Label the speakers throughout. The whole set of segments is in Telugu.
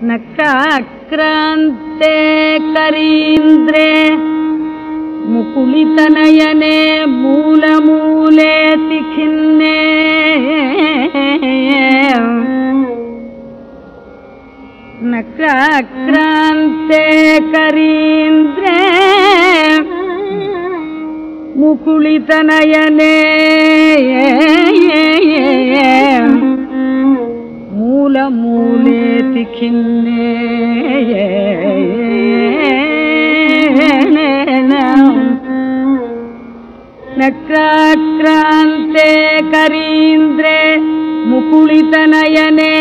Speaker 1: न करीन्द्रे मुकुलितनयने मूलमूले तिखिन्ने। न करीन्द्रे मुकुलितनयने। मूलमूले नक्राक्रान्ते करीन्द्रे मुकुलितनयने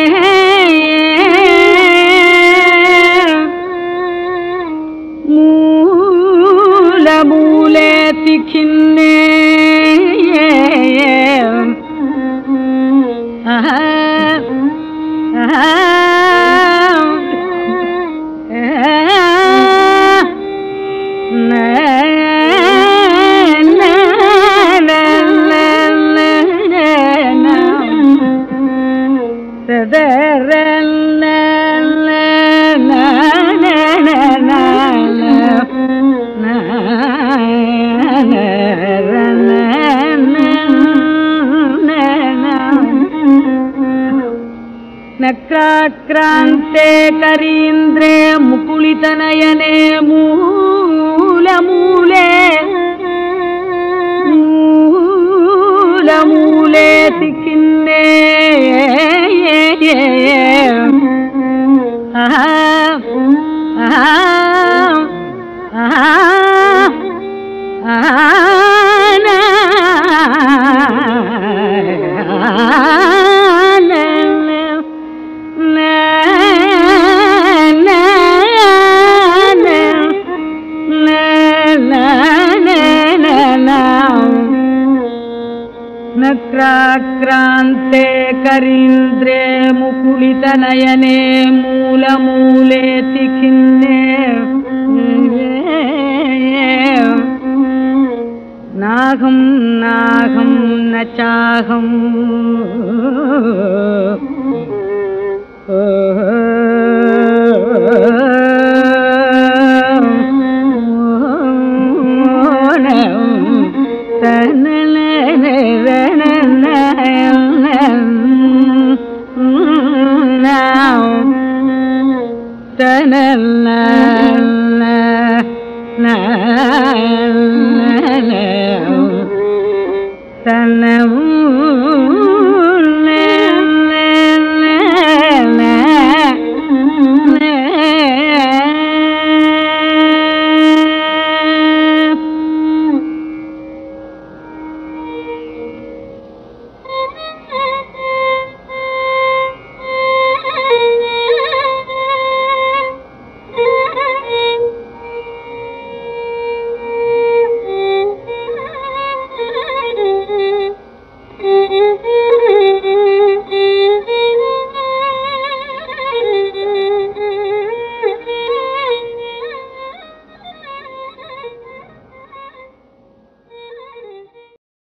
Speaker 1: నక్రాక్రాంతే కరీంద్రే ముకుళితనయనే మూలమూలే మూలమూలే తికిన్నే Ah నక్రాక్రాంతే కరీంద్రే ముకుళితనయనే మూలమూలే తిఖిన్నే. నాహం నాహం నచాహం. ఓహో. And na